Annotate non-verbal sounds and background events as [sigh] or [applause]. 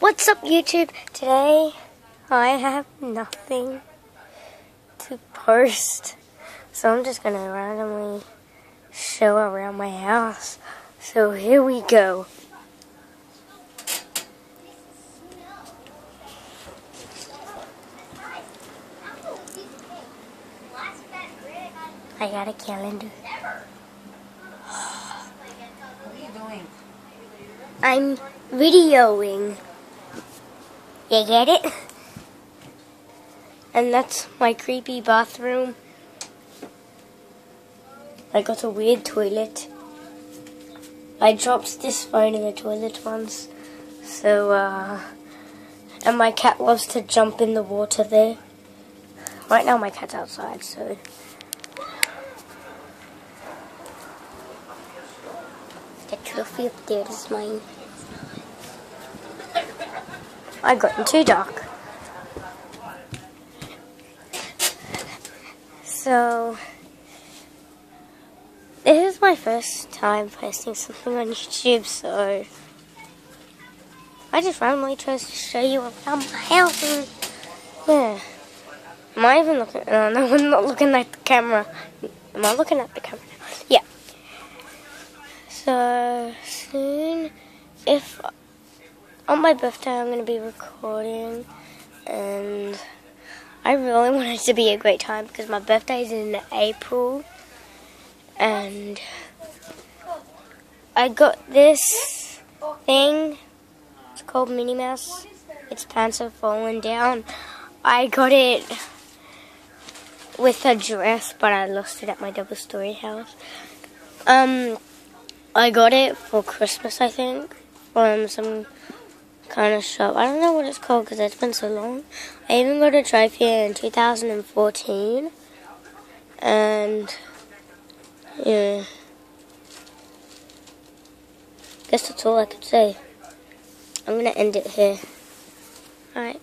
What's up YouTube? Today I have nothing to post. So I'm just gonna randomly show around my house. So here we go. I got a calendar. What are you doing? I'm videoing. You get it? And that's my creepy bathroom. I got a weird toilet. I dropped this phone in the toilet once. So, uh, and my cat loves to jump in the water there. Right now my cat's outside, so. The trophy up there is mine. I got too dark. So, this is my first time posting something on YouTube, so I just randomly chose to show you around my house. And, yeah. Am I even looking? No, no, I'm not looking at the camera. Am I looking at the camera? Now? Yeah. So, soon, if on my birthday I'm going to be recording, and I really [laughs] want it to be a great time because my birthday is in April, and I got this thing. It's called Minnie Mouse. Its pants are falling down. I got it with a dress, but I lost it at my double story house. Um, I got it for Christmas, I think, from some kind of shop. I don't know what it's called because it's been so long. I even got a trophy in 2014. And, yeah. Guess that's all I could say. I'm going to end it here. Alright.